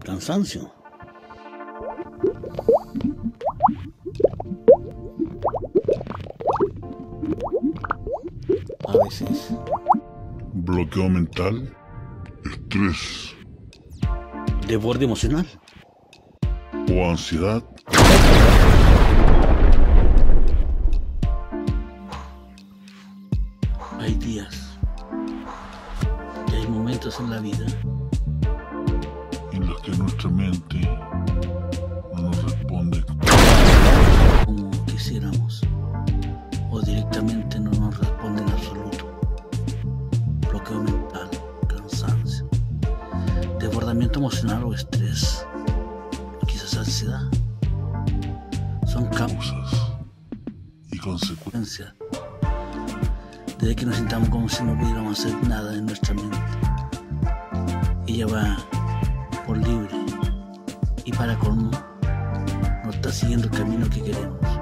cansancio. A veces. Bloqueo mental. Estrés. Desborde emocional. O ansiedad. Hay días y hay momentos en la vida que nuestra mente no nos responde como quisiéramos o directamente no nos responde en absoluto. Bloqueo mental, cansancio, desbordamiento emocional o estrés, o quizás ansiedad. Son causas y consecuencias de que nos sintamos como si no pudiéramos hacer nada en nuestra mente. Ella va para colmo no está siguiendo el camino que queremos.